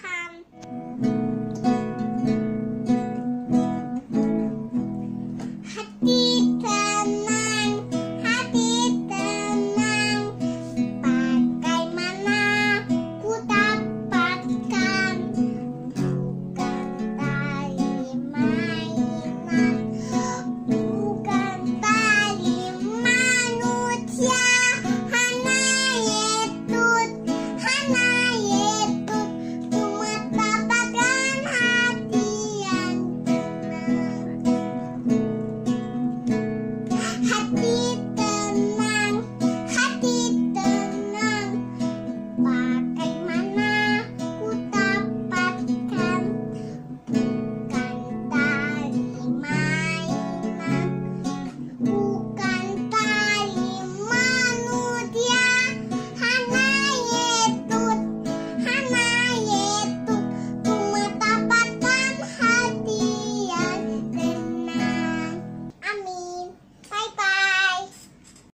คำฮัตตี้เ